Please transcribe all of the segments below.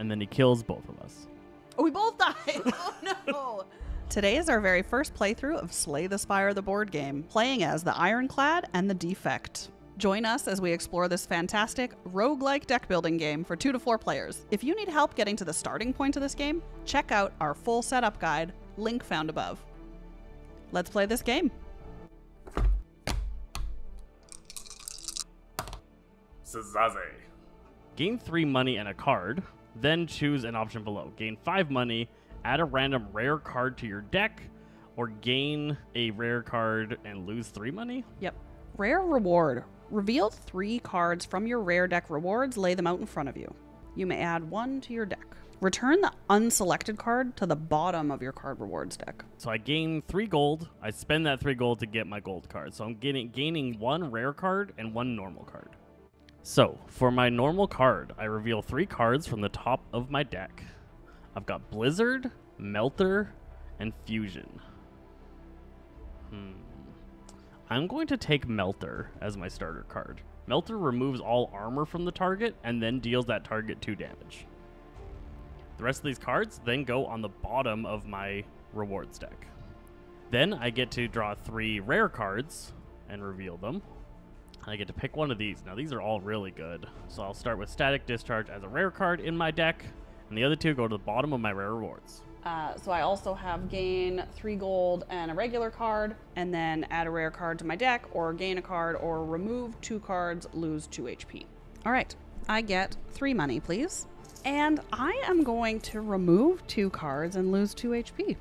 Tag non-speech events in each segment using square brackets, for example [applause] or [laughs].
and then he kills both of us. Oh, we both died. [laughs] oh no. Today is our very first playthrough of Slay the Spire the board game, playing as the Ironclad and the Defect. Join us as we explore this fantastic roguelike deck building game for 2 to 4 players. If you need help getting to the starting point of this game, check out our full setup guide, link found above. Let's play this game. Szasse. Gain three money and a card, then choose an option below. Gain five money, add a random rare card to your deck, or gain a rare card and lose three money. Yep. Rare reward. Reveal three cards from your rare deck rewards, lay them out in front of you. You may add one to your deck. Return the unselected card to the bottom of your card rewards deck. So I gain three gold. I spend that three gold to get my gold card. So I'm getting gaining one rare card and one normal card. So for my normal card, I reveal three cards from the top of my deck. I've got Blizzard, Melter, and Fusion. Hmm. I'm going to take Melter as my starter card. Melter removes all armor from the target and then deals that target 2 damage. The rest of these cards then go on the bottom of my rewards deck. Then I get to draw three rare cards and reveal them. I get to pick one of these. Now, these are all really good. So I'll start with Static Discharge as a rare card in my deck, and the other two go to the bottom of my rare rewards. Uh, so I also have gain three gold and a regular card, and then add a rare card to my deck, or gain a card, or remove two cards, lose two HP. All right, I get three money, please. And I am going to remove two cards and lose two HP.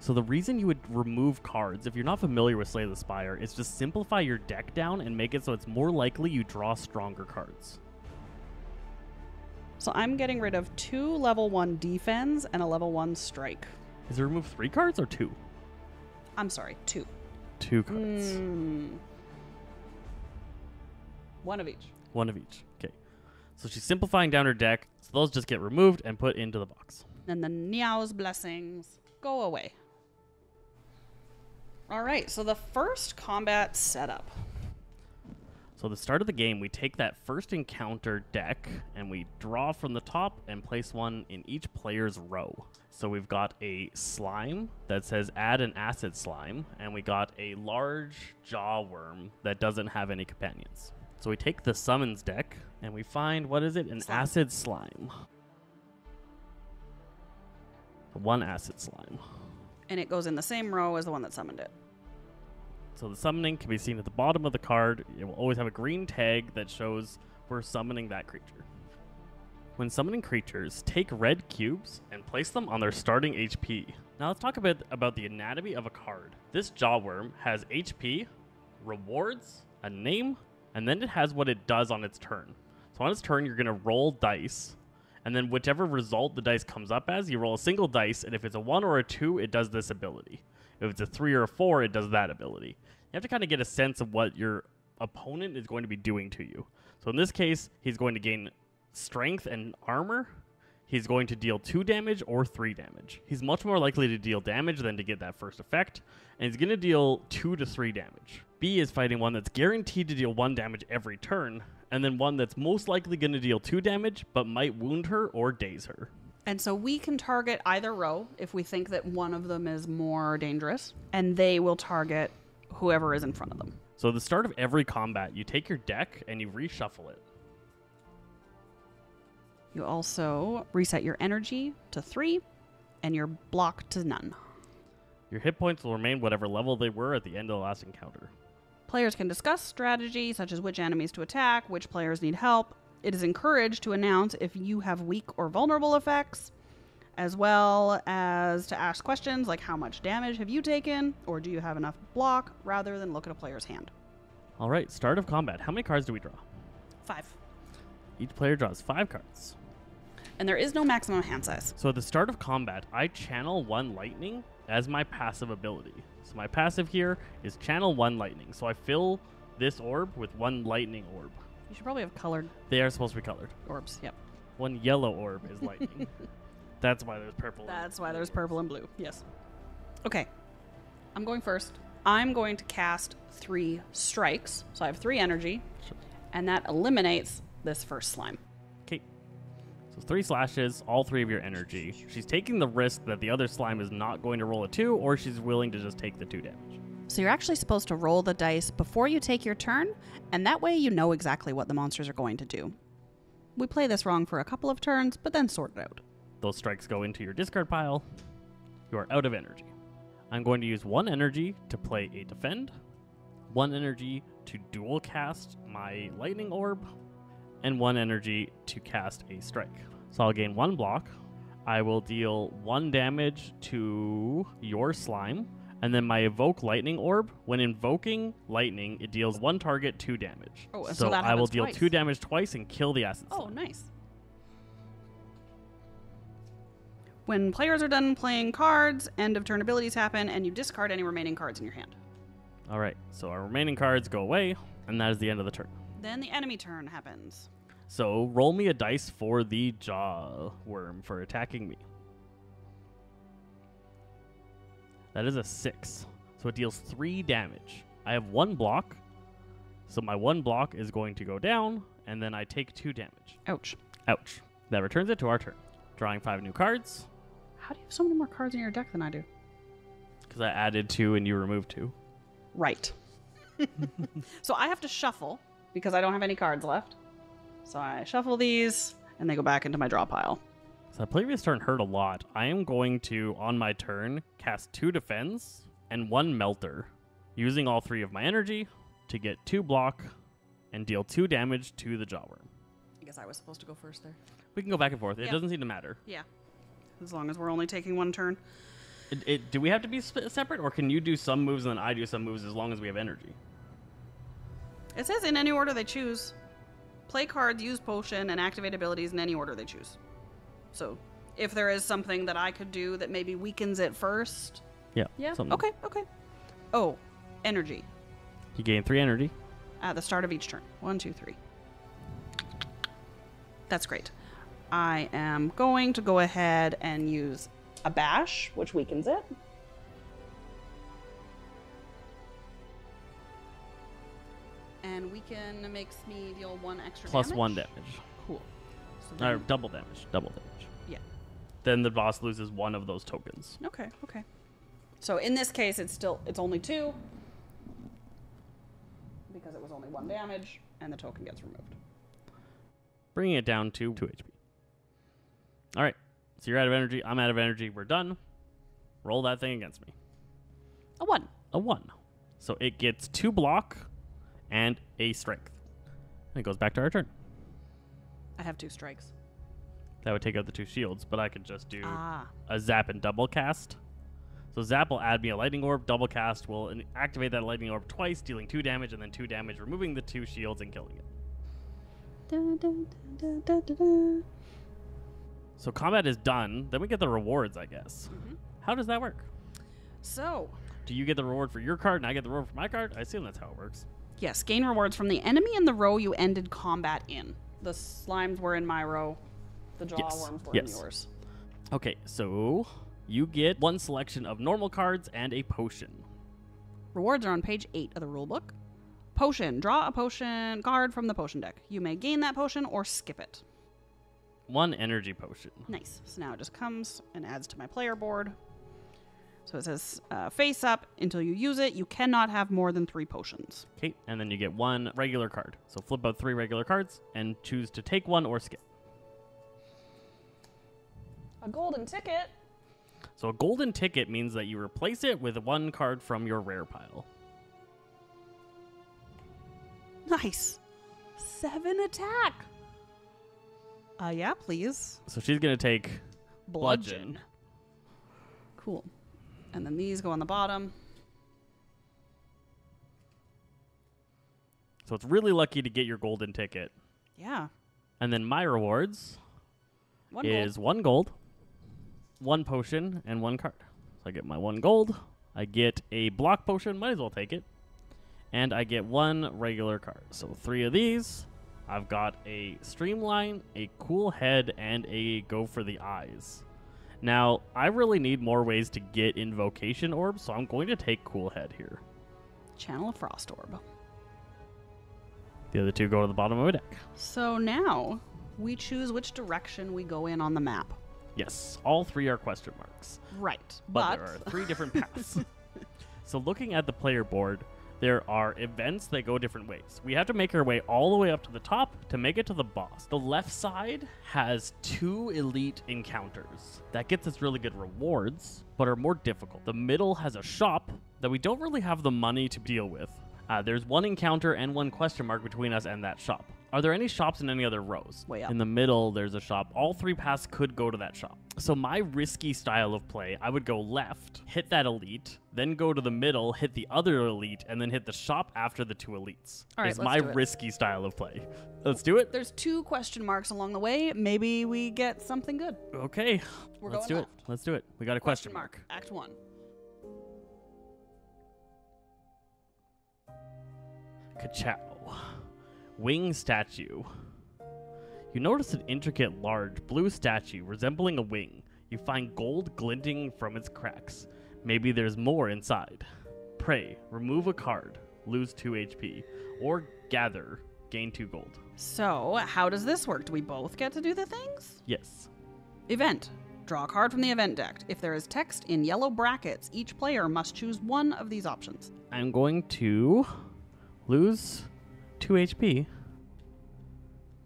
So the reason you would remove cards, if you're not familiar with Slay the Spire, is to simplify your deck down and make it so it's more likely you draw stronger cards. So I'm getting rid of two level one defense and a level one strike. Is it remove three cards or two? I'm sorry, two. Two cards. Mm. One of each. One of each. Okay. So she's simplifying down her deck, so those just get removed and put into the box. And the Neow's blessings go away. All right, so the first combat setup. So the start of the game, we take that first encounter deck and we draw from the top and place one in each player's row. So we've got a slime that says add an acid slime, and we got a large jaw worm that doesn't have any companions. So we take the summons deck and we find what is it? An Slime. acid slime. One acid slime. And it goes in the same row as the one that summoned it. So the summoning can be seen at the bottom of the card. It will always have a green tag that shows we're summoning that creature. When summoning creatures, take red cubes and place them on their starting HP. Now let's talk a bit about the anatomy of a card. This jawworm has HP, rewards, a name, and then it has what it does on its turn. So on its turn, you're going to roll dice, and then whichever result the dice comes up as, you roll a single dice, and if it's a 1 or a 2, it does this ability. If it's a 3 or a 4, it does that ability. You have to kind of get a sense of what your opponent is going to be doing to you. So in this case, he's going to gain strength and armor. He's going to deal 2 damage or 3 damage. He's much more likely to deal damage than to get that first effect, and he's going to deal 2 to 3 damage. B is fighting one that's guaranteed to deal 1 damage every turn, and then one that's most likely going to deal 2 damage but might wound her or daze her. And so we can target either row if we think that one of them is more dangerous, and they will target whoever is in front of them. So at the start of every combat, you take your deck and you reshuffle it. You also reset your energy to three and your block to none. Your hit points will remain whatever level they were at the end of the last encounter. Players can discuss strategy, such as which enemies to attack, which players need help. It is encouraged to announce if you have weak or vulnerable effects, as well as to ask questions like how much damage have you taken, or do you have enough block, rather than look at a player's hand. All right, start of combat. How many cards do we draw? Five. Each player draws five cards. And there is no maximum hand size. So at the start of combat, I channel one lightning as my passive ability. So my passive here is channel one lightning. So I fill this orb with one lightning orb. You should probably have colored They are supposed to be colored. orbs. Yep. One yellow orb is lightning. [laughs] That's why there's purple. That's why there's purple and blue. Yes. Okay. I'm going first. I'm going to cast three strikes. So I have three energy, Sure. and that eliminates this first slime. Okay. So three slashes, all three of your energy. She's taking the risk that the other slime is not going to roll a two, or she's willing to just take the two damage. So you're actually supposed to roll the dice before you take your turn, and that way you know exactly what the monsters are going to do. We play this wrong for a couple of turns, but then sort it out. Those strikes go into your discard pile. You are out of energy. I'm going to use one energy to play a defend, one energy to dual cast my lightning orb, and one energy to cast a strike. So I'll gain one block. I will deal one damage to your slime, and then my evoke lightning orb. When invoking lightning, it deals one target two damage. Oh, so so that I will deal twice. two damage twice and kill the acid Oh, slime. nice. When players are done playing cards, end of turn abilities happen, and you discard any remaining cards in your hand. All right, so our remaining cards go away, and that is the end of the turn. Then the enemy turn happens. So roll me a dice for the jaw worm for attacking me. That is a six. So it deals three damage. I have one block. So my one block is going to go down, and then I take two damage. Ouch. Ouch. That returns it to our turn. Drawing five new cards, How do you have so many more cards in your deck than I do? because I added two and you removed two. Right. [laughs] so I have to shuffle because I don't have any cards left. So I shuffle these and they go back into my draw pile. So that previous turn hurt a lot. I am going to, on my turn, cast two defense and one melter, using all three of my energy to get two block and deal two damage to the jawworm. I guess I was supposed to go first there. We can go back and forth. It Yeah. doesn't seem to matter. Yeah. As long as we're only taking one turn. It, it, do we have to be separate, or can you do some moves and then I do some moves as long as we have energy? It says in any order they choose. Play cards, use potion, and activate abilities in any order they choose. So if there is something that I could do that maybe weakens it first. Yeah. Yeah. something. Okay, okay. Oh, energy You gain three energy. at the start of each turn. One, two, three. That's great. I am going to go ahead and use a bash, which weakens it. And weaken makes me deal one extra Plus damage. one damage. So Or double damage. Double damage. yeah. Then the boss loses one of those tokens. Okay. Okay. So in this case, it's still it's only two because it was only one damage, and the token gets removed. bringing it down to 2 HP. All right. So you're out of energy. I'm out of energy. We're done. Roll that thing against me. A one. A 1. So it gets 2 block and a strength. And it goes back to our turn. I have two strikes. That would take out the two shields, but I could just do Ah. a zap and double cast. So zap will add me a lightning orb. Double cast will activate that lightning orb twice, dealing 2 damage and then 2 damage, removing the two shields and killing it. Dun, dun, dun. So combat is done. Then we get the rewards, I guess. Mm-hmm. How does that work? So, Do you get the reward for your card and I get the reward for my card? I assume that's how it works. yes, gain rewards from the enemy in the row you ended combat in. The slimes were in my row. The jaw Yes, worms were yes. in yours. Okay, so you get one selection of normal cards and a potion. Rewards are on page 8 of the rulebook. Potion. Draw a potion card from the potion deck. You may gain that potion or skip it. One energy potion. Nice. So now it just comes and adds to my player board. So it says uh, face up until you use it. You cannot have more than three potions. Okay, and then you get one regular card. So flip out three regular cards and choose to take one or skip. A golden ticket. So a golden ticket means that you replace it with one card from your rare pile. Nice. Seven attack. Uh, yeah, please. So she's gonna take Bludgeon. Cool. And then these go on the bottom. So it's really lucky to get your golden ticket. Yeah. And then my rewards One is gold. one gold, one potion, and one card. So I get my one gold. I get a block potion, might as well take it. And I get one regular card. So three of these. I've got a streamline, a cool head, and a go for the eyes. Now, I really need more ways to get invocation orbs, so I'm going to take cool head here. Channel of Frost Orb. The other two go to the bottom of my deck. So now we choose which direction we go in on the map. Yes, all three are question marks. Right. but, there are three different [laughs] paths. so looking at the player board, there are events that go different ways. We have to make our way all the way up to the top to make it to the boss. The left side has two elite encounters that gets us really good rewards, but are more difficult. The middle has a shop that we don't really have the money to deal with. Uh, there's one encounter and one question mark between us and that shop. Are there any shops in any other rows? Way up. In the middle, there's a shop. All three paths could go to that shop. So my risky style of play, I would go left, hit that elite, then go to the middle, hit the other elite, and then hit the shop after the two elites. All right, my do it. risky style of play. Let's do it. There's two question marks along the way. Maybe we get something good. Okay. We're Let's going do left. it. Let's do it. We got a question, mark. Act one. Kachow. Wing statue. You notice an intricate, large, blue statue resembling a wing. You find gold glinting from its cracks. Maybe there's more inside. Pray, remove a card, lose 2 HP, or gather, gain 2 gold. So, how does this work? Do we both get to do the things? Yes. Event. Draw a card from the event deck. If there is text in yellow brackets, each player must choose one of these options. I'm going to lose 2 HP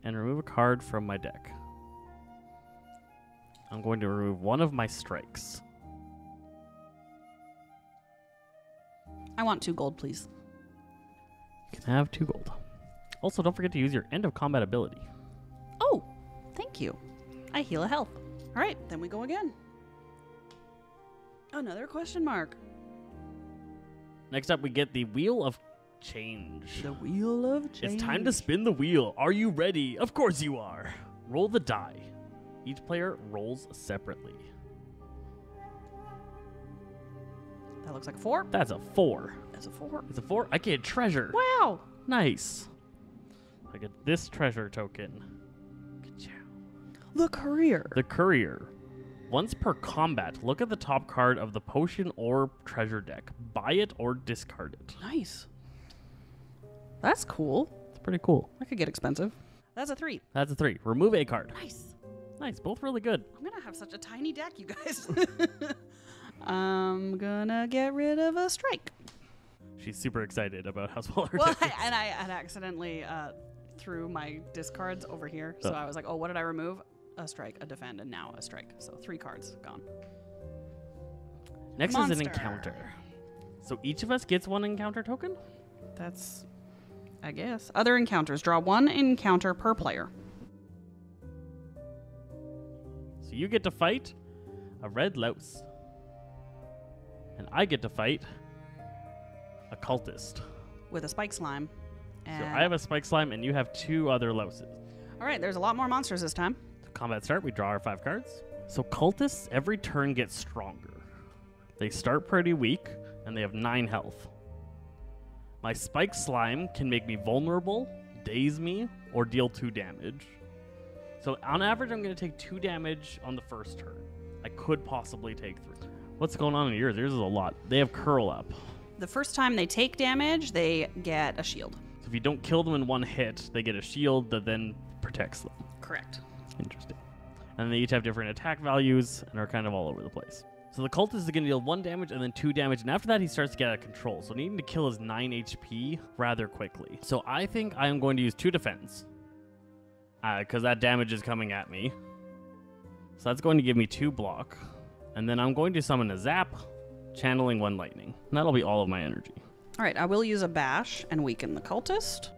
and remove a card from my deck. I'm going to remove one of my strikes. I want two gold, please. You can have 2 gold. Also, don't forget to use your end of combat ability. Oh, thank you. I heal a health. All right, then we go again. Another question mark. Next up, we get the Wheel of Change. The wheel of change. It's time to spin the wheel. Are you ready? Of course you are. Roll the die. Each player rolls separately. That looks like a four. That's a 4. That's a four. It's a 4. I get treasure. Wow. Nice. I get this treasure token. Ka-chow. The courier. The courier. Once per combat, look at the top card of the potion or treasure deck. Buy it or discard it. Nice. That's cool. It's pretty cool. That could get expensive. That's a three. That's a 3. Remove a card. Nice. Nice. Both really good. I'm gonna have such a tiny deck, you guys. [laughs] I'm gonna get rid of a strike. She's super excited about how small her Well, deck. I, [laughs] and I had accidentally uh, threw my discards over here, so Oh. I was like, "Oh, what did I remove? A strike, a defend, and now a strike." So three cards gone. Next is an encounter. So each of us gets one encounter token? That's, I guess. Other encounters. Draw one encounter per player. So you get to fight a red louse. And I get to fight a cultist. with a spike slime. And So I have a spike slime and you have two other louses. all right, there's a lot more monsters this time. Combat start, we draw our five cards. So cultists every turn get stronger. They start pretty weak and they have nine health. My spike slime can make me vulnerable, daze me, or deal two damage. So on average, I'm going to take two damage on the first turn. I could possibly take three. What's going on in yours? Yours is a lot. They have curl up. The first time they take damage, they get a shield. So if you don't kill them in one hit, they get a shield that then protects them. Correct. Interesting. And they each have different attack values and are kind of all over the place. So the cultist is going to deal one damage and then two damage, and after that he starts to get out of control. So needing to kill his nine HP rather quickly. So I think I am going to use two defense uh, because that damage is coming at me. So that's going to give me two block, and then I'm going to summon a zap, channeling one lightning. And that'll be all of my energy. All right, I will use a bash and weaken the cultist.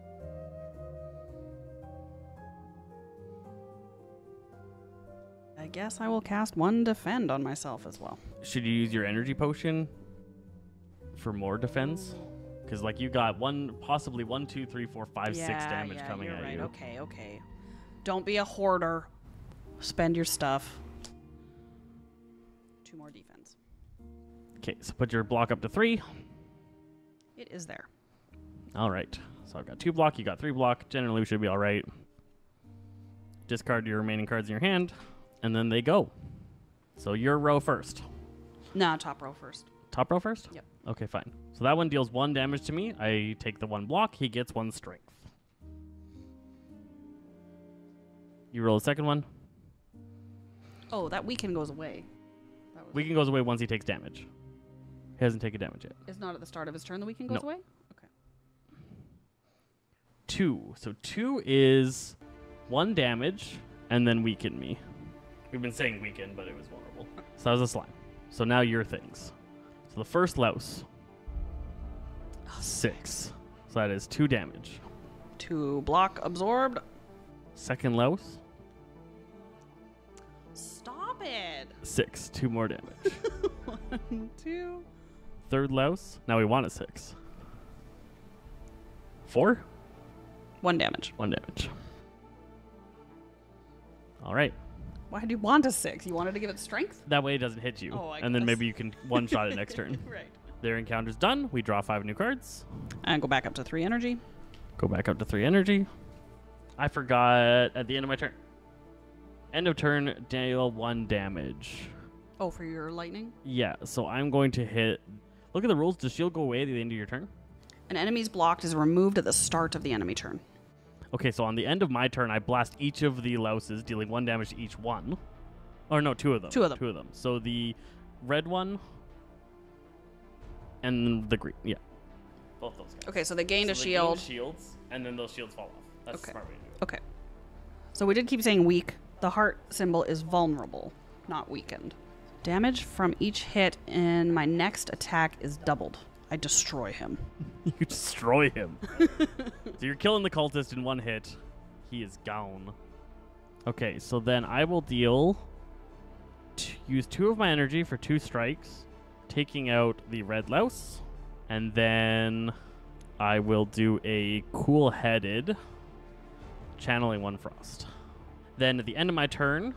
I guess I will cast one defend on myself as well. Should you use your energy potion for more defense? Because like you got one, possibly one, two, three, four, five, six Yeah, damage yeah, coming at right. you. Okay, okay. Don't be a hoarder. Spend your stuff. Two more defense. Okay, so put your block up to three. It is there. All right. So I've got two block. You got three block. Generally, we should be all right. Discard your remaining cards in your hand, and then they go. So your row first. No, top row first. Top row first. Yep. Okay, fine. So that one deals one damage to me. I take the one block. He gets one strength. You roll the second one. Oh, that weaken goes away. That was, Weaken goes away once he takes damage. He hasn't taken damage yet. is not at the start of his turn the weaken goes No. away? Two. So two is one damage and then weaken me. We've been saying weaken, but it was vulnerable. So that was a slime. So now your things. So the first louse. Six. So that is two damage. Two block absorbed. Second louse. Stop it. Six. Two more damage. [laughs] One, two. Third louse. Now we want a six. Four. One damage. One damage. All right. Why do you want a six? You wanted to give it strength? That way it doesn't hit you. Oh, I and then maybe you can one shot it [laughs] next turn. right. Their encounter's done. We draw five new cards. And go back up to three energy. Go back up to three energy. I forgot at the end of my turn. End of turn, deal one damage. Oh, for your lightning? Yeah, so I'm going to hit. Look at the rules. Does shield go away at the end of your turn? An enemy's blocked is removed at the start of the enemy turn. Okay, so on the end of my turn, I blast each of the louses, dealing one damage to each one. Or no, two of them. Two of them. Two of them. So the red one and the green. Yeah. Both those guys. Okay, so they gained So a they shield. shields, and then those shields fall off. That's Okay. smart way to do it. Okay. So we did keep saying weak. The heart symbol is vulnerable, not weakened. Damage from each hit in my next attack is doubled. I destroy him. [laughs] you destroy him. so you're killing the cultist in one hit. He is gone. Okay, so then I will deal. Use two of my energy for two strikes, taking out the red louse, and then I will do a cool-headed, channeling one frost. Then at the end of my turn,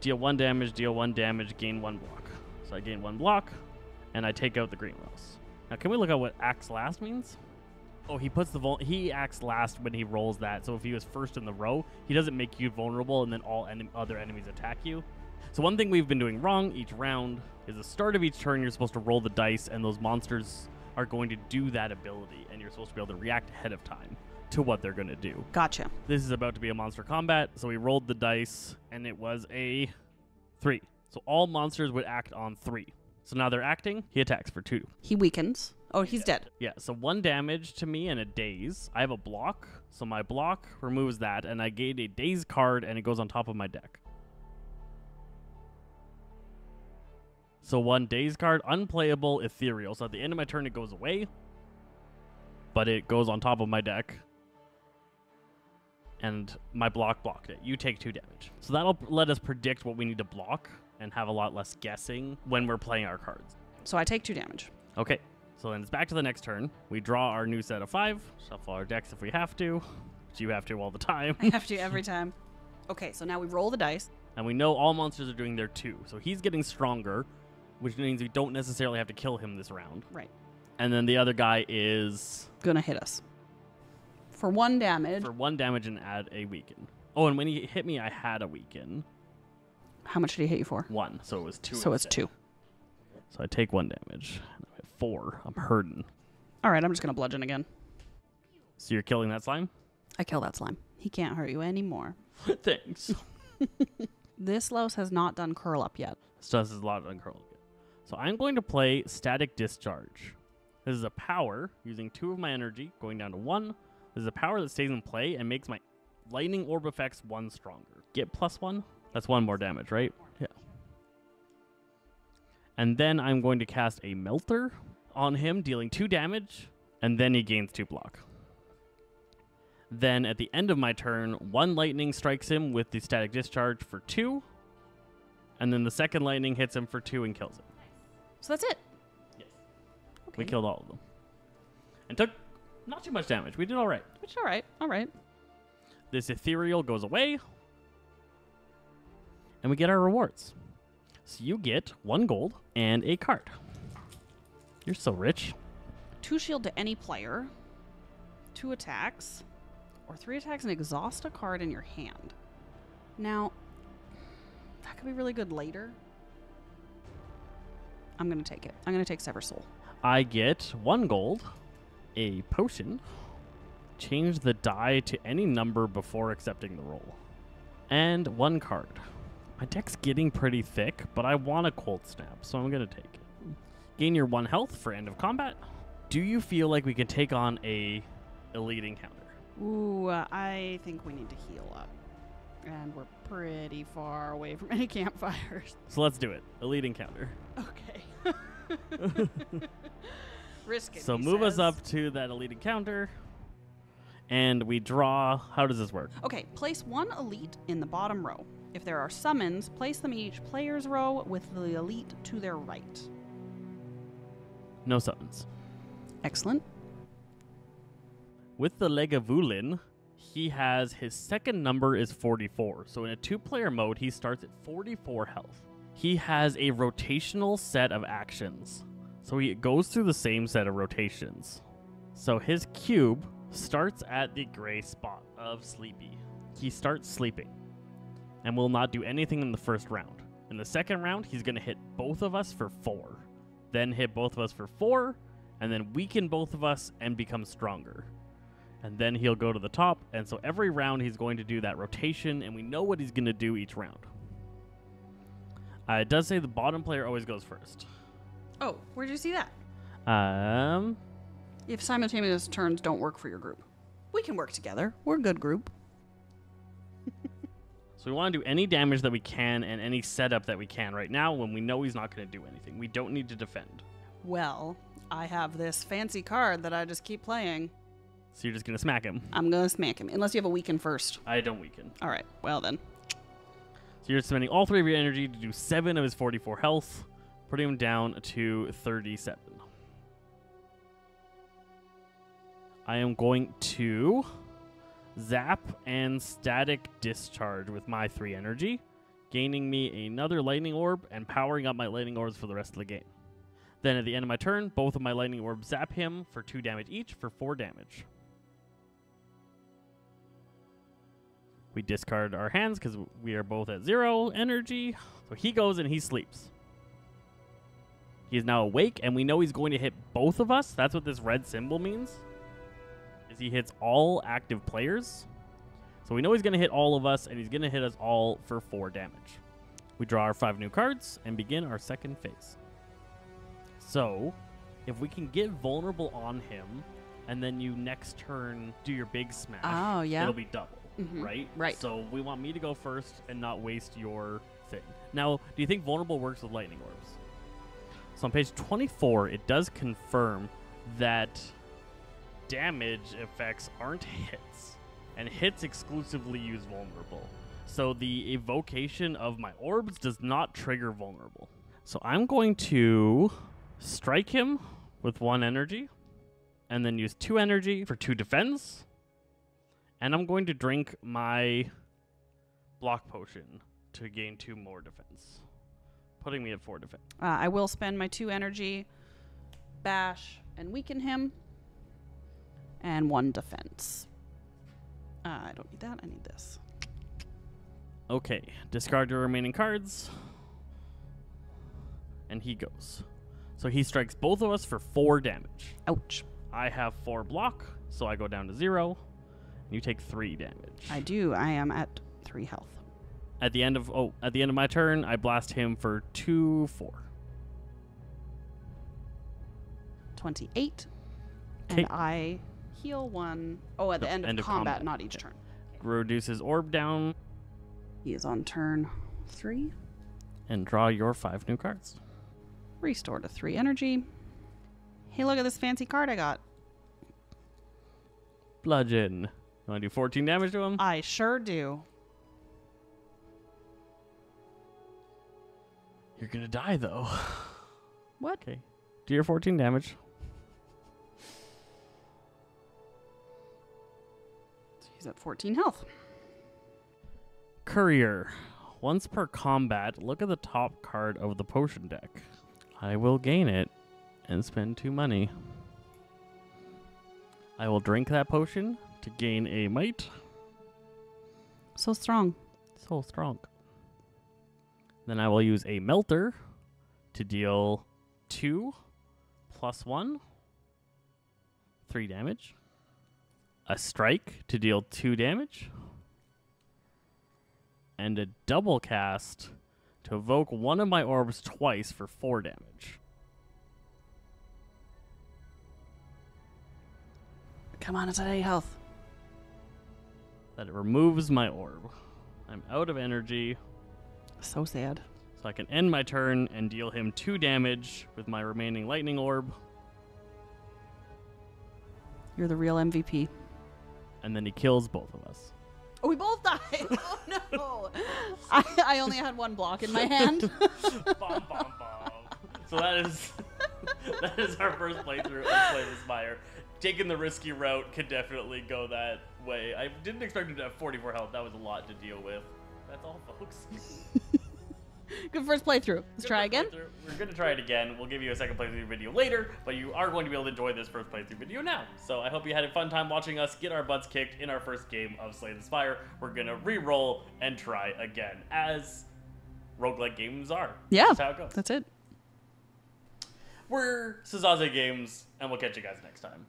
deal one damage, deal one damage, gain one block. So I gain one block, and I take out the green louse. Now, can we look at what acts last means? Oh, he puts the vul- he acts last when he rolls that. So if he was first in the row, he doesn't make you vulnerable, and then all enem- other enemies attack you. So one thing we've been doing wrong each round is the start of each turn. You're supposed to roll the dice, and those monsters are going to do that ability, and you're supposed to be able to react ahead of time to what they're going to do. Gotcha. This is about to be a monster combat, so we rolled the dice, and it was a three. So all monsters would act on three. So now they're acting. He attacks for two. He weakens. Oh, he's dead. Yeah, so one damage to me and a daze. I have a block, so my block removes that, and I gain a daze card, and it goes on top of my deck. So one daze card, unplayable, ethereal. So at the end of my turn, it goes away, but it goes on top of my deck, and my block blocked it. You take two damage. So that'll let us predict what we need to block and have a lot less guessing when we're playing our cards. So I take two damage. Okay, so then it's back to the next turn. We draw our new set of five, shuffle our decks if we have to, which you have to all the time. I have to every time. Okay, so now we roll the dice. and we know all monsters are doing their two. So he's getting stronger, which means we don't necessarily have to kill him this round. Right. And then the other guy is Gonna hit us. For one damage. for one damage and add a weaken. Oh, and when he hit me, I had a weaken. How much did he hit you for? One, so it was two. so it's two. So I take one damage. I'm at four. I'm hurting. All right, I'm just gonna bludgeon again. So you're killing that slime? I kill that slime. He can't hurt you anymore. [laughs] [laughs] Thanks. This louse has not done curl up yet. So this is a lot of uncurled. So I'm going to play Static Discharge. This is a power using two of my energy, going down to one. This is a power that stays in play and makes my lightning orb effects one stronger. Get plus one? That's one more damage, right? Yeah. And then I'm going to cast a Melter on him, dealing two damage, and then he gains two block. Then at the end of my turn, one lightning strikes him with the static discharge for two, and then the second lightning hits him for two and kills him. So that's it. Yes. Okay. We killed all of them. And took not too much damage. We did all right. Which all right. All right. This ethereal goes away. And we get our rewards. So you get one gold and a card. You're so rich. Two shield to any player. Two attacks. Or three attacks and exhaust a card in your hand. Now, that could be really good later. I'm gonna take it. I'm gonna take Sever Soul. I get one gold, a potion, change the die to any number before accepting the roll. And one card. My deck's getting pretty thick, but I want a cold snap, so I'm gonna take it. Gain your one health for end of combat. Do you feel like we can take on a elite encounter? Ooh, uh, I think we need to heal up. And we're pretty far away from any [laughs] campfires. So let's do it. Elite encounter. Okay. [laughs] [laughs] Risk it. So move us up to that elite encounter. And we draw. How does this work? Okay, place one elite in the bottom row. If there are summons, place them in each player's row with the elite to their right. No summons. Excellent. With the leg of Lagavulin, he has his second number is 44. So in a two player mode, he starts at 44 health. He has a rotational set of actions. So he goes through the same set of rotations. So his cube starts at the gray spot of Sleepy. He starts sleeping and will not do anything in the first round. In the second round, he's going to hit both of us for four, then hit both of us for four, and then weaken both of us and become stronger and then he'll go to the top. And so every round he's going to do that rotation, and we know what he's going to do each round. Uh, it does say the bottom player always goes first. Oh, where'd you see that? Um, If simultaneous turns don't work for your group, we can work together. We're a good group. [laughs] so we want to do any damage that we can and any setup that we can right now when we know he's not going to do anything. We don't need to defend. Well, I have this fancy card that I just keep playing. So you're just going to smack him. I'm gonna smack him, unless you have a weaken first. I don't weaken. All right. Well then. So you're spending all three of your energy to do seven of his 44 health, putting him down to 37. I am going to zap and static discharge with my three energy, gaining me another lightning orb and powering up my lightning orbs for the rest of the game. Then at the end of my turn, both of my lightning orbs zap him for two damage each for four damage. We discard our hands because we are both at zero energy. So he goes and he sleeps. He is now awake, and we know he's going to hit both of us. That's what this red symbol means. Is he hits all active players. So we know he's going to hit all of us, and he's going to hit us all for four damage. We draw our five new cards and begin our second phase. So, if we can get vulnerable on him, and then you next turn do your big smash, Oh, yeah. it'll be double, Mhm. right? Right. So we want me to go first and not waste your thing. Now, do you think vulnerable works with lightning orbs? So on page 24, it does confirm that damage effects aren't hits, and hits exclusively use vulnerable. So the evocation of my orbs does not trigger vulnerable. So I'm going to strike him with one energy, and then use two energy for two defense. And I'm going to drink my block potion to gain two more defense, putting me at four defense. Uh, I will spend my two energy, bash, and weaken him, and one defense. Uh, I don't need that. I need this. Okay, discard your remaining cards. And he goes. So he strikes both of us for four damage. Ouch. I have four block, so I go down to zero. You take three damage. I do. I am at three health. At the end of oh, at the end of my turn, I blast him for two four. 28. 'Kay. And I heal one. Oh, at the No, end, of combat, combat. not each turn. Reduces orb down He is on turn three. and draw your five new cards. Restore to three energy. Hey, look at this fancy card I got. Bludgeon. You want to do 14 damage to him? I sure do. You're gonna die though. [sighs] What? Okay. Do your 14 damage. He's at 14 health. Courier. Once per combat, look at the top card of the potion deck. I will gain it and spend two money. I will drink that potion to gain a might. So strong. So strong. Then I will use a melter to deal two plus one, three damage. A strike to deal two damage. and a double cast to evoke one of my orbs twice for four damage. Come on, it's at eight health. That it removes my orb. I'm out of energy, So sad. so I can end my turn and deal him two damage with my remaining lightning orb, You're the real MVP. and then he kills both of us. Oh, we both died. [laughs] Oh no! [laughs] I, I only had one block in my hand. [laughs] Bom, bom, bom. So that is that is our first playthrough of Slay the Spire. Taking the risky route could definitely go that way. I didn't expect him to have 44 health. That was a lot to deal with. That's all, folks. [laughs] Good first playthrough. Let's try again. We're going to try it again. We'll give you a second playthrough video later, but you are going to be able to enjoy this first playthrough video now. So I hope you had a fun time watching us get our butts kicked in our first game of Slay the Spire. We're going to re-roll and try again, as roguelike games are. Yeah, That's how it goes. that's it. We're Szasse Games, and we'll catch you guys next time.